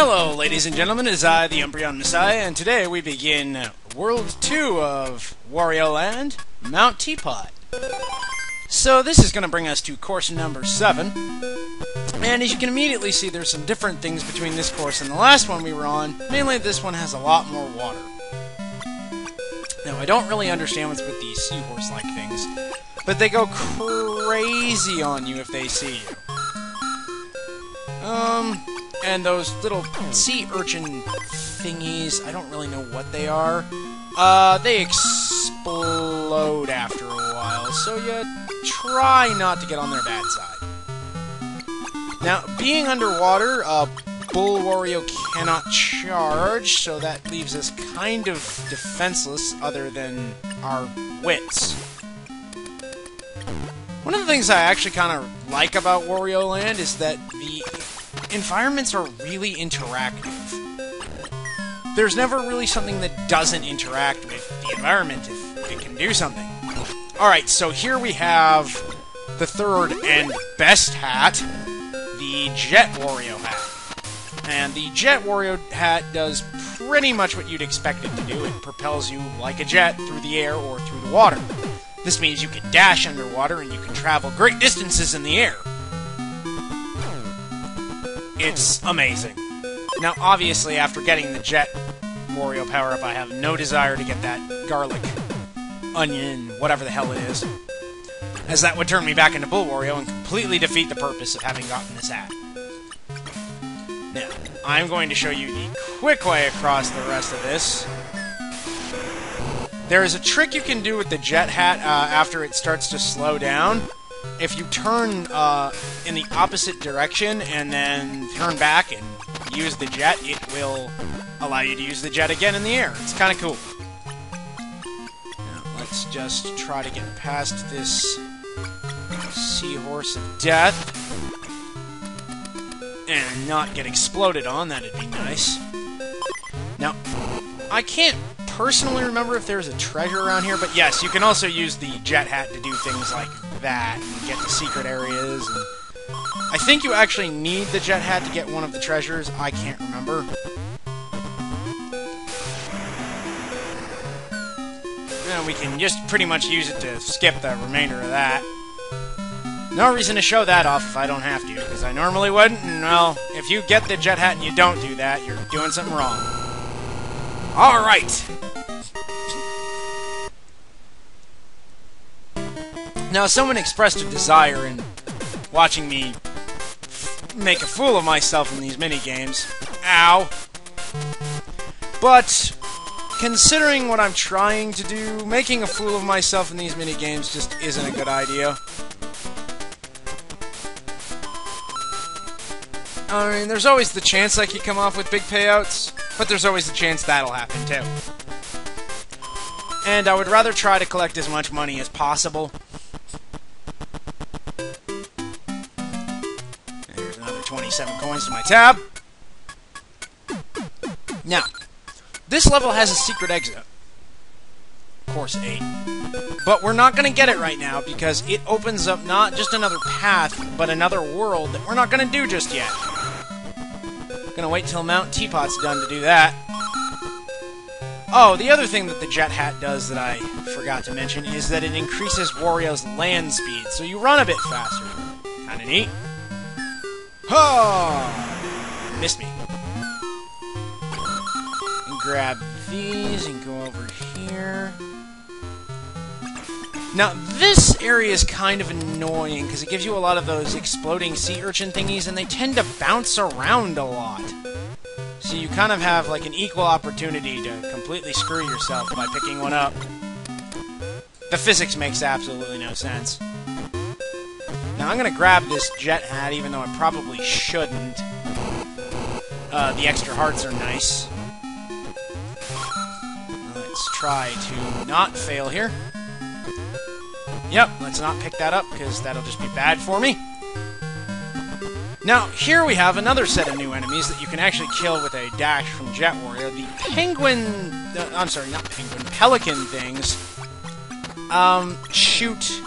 Hello, ladies and gentlemen, it is I, the Umbreon Messiah, and today we begin World 2 of Wario Land, Mount Teapot. So this is going to bring us to course number 7, and as you can immediately see, there's some different things between this course and the last one we were on. Mainly, this one has a lot more water. Now, I don't really understand what's with these seahorse-like things, but they go crazy on you if they see you. Um, and those little sea urchin thingies, I don't really know what they are. Uh, they explode after a while, so you try not to get on their bad side. Now, being underwater, uh, Bull Wario cannot charge, so that leaves us kind of defenseless other than our wits. One of the things I actually kind of like about Wario Land is that the environments are really interactive. There's never really something that doesn't interact with the environment if it can do something. Alright, so here we have the third and best hat, the Jet Wario hat. And the Jet Wario hat does pretty much what you'd expect it to do. It propels you like a jet through the air or through the water. This means you can dash underwater and you can travel great distances in the air. It's amazing. Now, obviously, after getting the Jet Wario power-up, I have no desire to get that garlic, onion, whatever the hell it is, as that would turn me back into Bull Wario and completely defeat the purpose of having gotten this hat. Now, I'm going to show you the quick way across the rest of this. There is a trick you can do with the Jet Hat uh, after it starts to slow down if you turn uh, in the opposite direction and then turn back and use the jet, it will allow you to use the jet again in the air. It's kind of cool. Now, let's just try to get past this seahorse of death and not get exploded on. That'd be nice. Now, I can't personally remember if there's a treasure around here, but yes, you can also use the jet hat to do things like that and get to secret areas. And I think you actually need the jet hat to get one of the treasures. I can't remember. And we can just pretty much use it to skip the remainder of that. No reason to show that off if I don't have to, because I normally wouldn't, and well, if you get the jet hat and you don't do that, you're doing something wrong. Alright! Now, someone expressed a desire in watching me make a fool of myself in these minigames. Ow! But, considering what I'm trying to do, making a fool of myself in these minigames just isn't a good idea. I mean, there's always the chance I could come off with big payouts, but there's always the chance that'll happen too. And I would rather try to collect as much money as possible. 27 coins to my tab. Now, this level has a secret exit. Course 8. But we're not going to get it right now because it opens up not just another path, but another world that we're not going to do just yet. Gonna wait till Mount Teapot's done to do that. Oh, the other thing that the Jet Hat does that I forgot to mention is that it increases Wario's land speed, so you run a bit faster. Kinda neat. Oh! Missed me. And grab these and go over here. Now, this area is kind of annoying because it gives you a lot of those exploding sea urchin thingies, and they tend to bounce around a lot. So you kind of have like an equal opportunity to completely screw yourself by picking one up. The physics makes absolutely no sense. Now I'm gonna grab this jet hat, even though I probably shouldn't. Uh, the extra hearts are nice. Let's try to not fail here. Yep, let's not pick that up, because that'll just be bad for me. Now, here we have another set of new enemies that you can actually kill with a dash from Jet Wario. The penguin... Uh, I'm sorry, not penguin, pelican things um, shoot...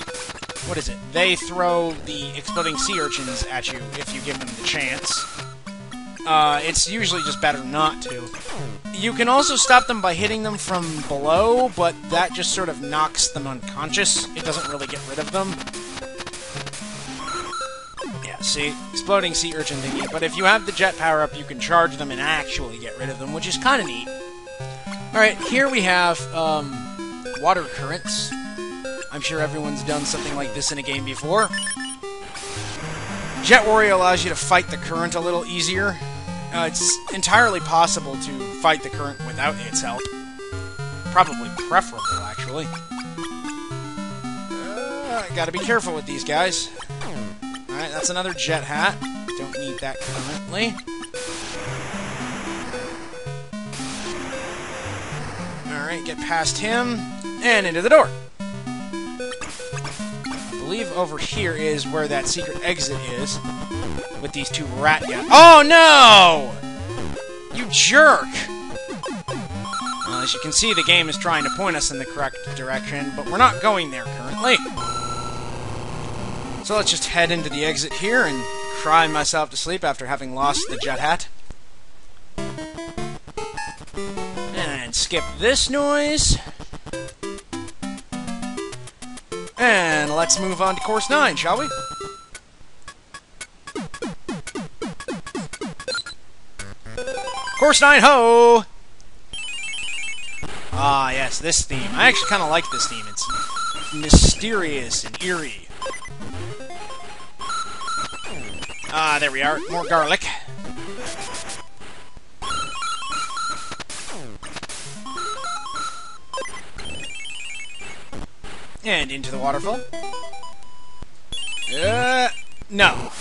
What is it? They throw the exploding sea urchins at you if you give them the chance. uh, it's usually just better not to. You can also stop them by hitting them from below, but that just sort of knocks them unconscious. It doesn't really get rid of them. Yeah, see? Exploding sea urchin thingy. But if you have the jet power-up, you can charge them and actually get rid of them, which is kind of neat. Alright, here we have um, water currents. I'm sure everyone's done something like this in a game before. Jet Wario allows you to fight the current a little easier. Uh, it's entirely possible to fight the current without its help. Probably preferable, actually. Uh, gotta be careful with these guys. Alright, that's another jet hat. Don't need that currently. Alright, get past him, and into the door believe over here is where that secret exit is. With these two rat guys. Oh, no! You jerk! Well, as you can see, the game is trying to point us in the correct direction, but we're not going there currently. So let's just head into the exit here and cry myself to sleep after having lost the jet hat. And skip this noise. And let's move on to course 9, shall we? Course 9, ho! Ah, yes, this theme. I actually kind of like this theme. It's mysterious and eerie. Ah, there we are. More garlic. And into the waterfall. Uh, no.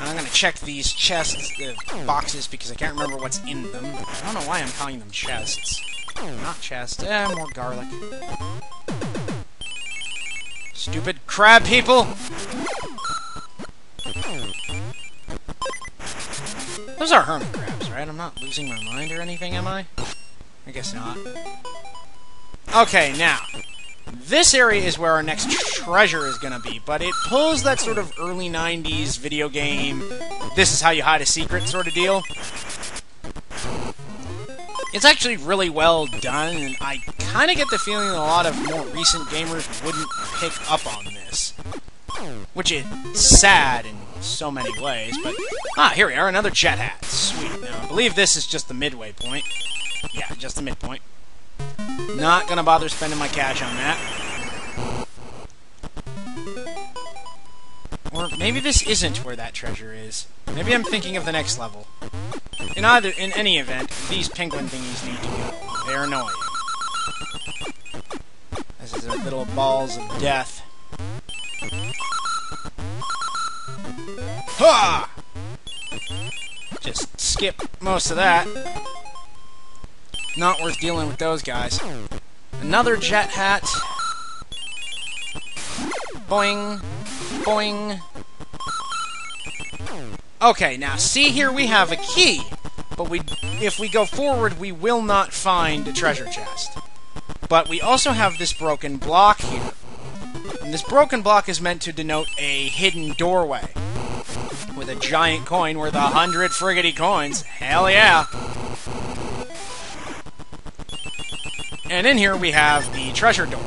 I'm gonna check these chests, uh, boxes, because I can't remember what's in them. I don't know why I'm calling them chests. Not chests. Eh, more garlic. Stupid crab people! Those are hermit crabs, right? I'm not losing my mind or anything, am I? I guess not. Okay, now, this area is where our next treasure is gonna be, but it pulls that sort of early 90s video game, this is how you hide a secret sort of deal. It's actually really well done, and I kind of get the feeling that a lot of more recent gamers wouldn't pick up on this. Which is sad in so many ways, but... Ah, here we are, another jet hat. Sweet. Now, I believe this is just the midway point. Yeah, just the midpoint. Not gonna bother spending my cash on that. Or maybe this isn't where that treasure is. Maybe I'm thinking of the next level. In either, in any event, these penguin thingies need to go. They're annoying. This is their little balls of death. Ha! Just skip most of that. Not worth dealing with those guys. Another jet hat. Boing. Boing. Okay, now see here we have a key. But we, if we go forward, we will not find a treasure chest. But we also have this broken block here. And this broken block is meant to denote a hidden doorway. With a giant coin worth a hundred friggity coins. Hell yeah! And in here we have the treasure door.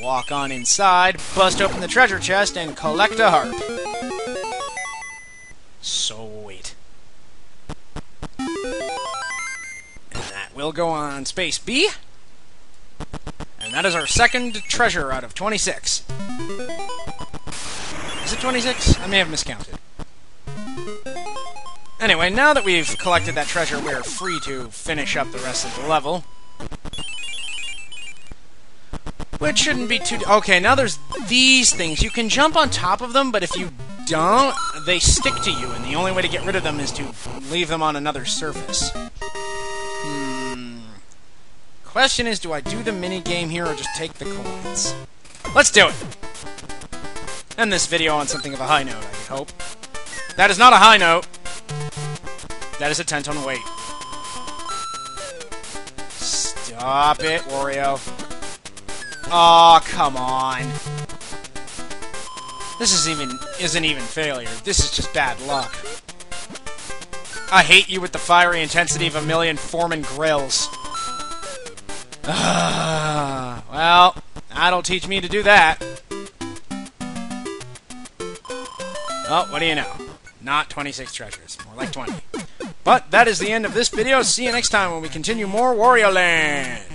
Walk on inside, bust open the treasure chest, and collect a harp. So sweet. And that will go on space B. And that is our second treasure out of 26. Is it 26? I may have miscounted. Anyway, now that we've collected that treasure, we're free to finish up the rest of the level. Which shouldn't be too... Okay, now there's these things. You can jump on top of them, but if you don't, they stick to you, and the only way to get rid of them is to leave them on another surface. Hmm... Question is, do I do the mini game here or just take the coins? Let's do it! End this video on something of a high note, I hope. That is not a high note! That is a 10 ton weight. Stop it, Wario. oh, come on. This is even isn't even failure. This is just bad luck. I hate you with the fiery intensity of a million Foreman grills. Ah, well, that'll teach me to do that. Oh, what do you know? Not 26 treasures. More like 20. But that is the end of this video. See you next time when we continue more Wario Land.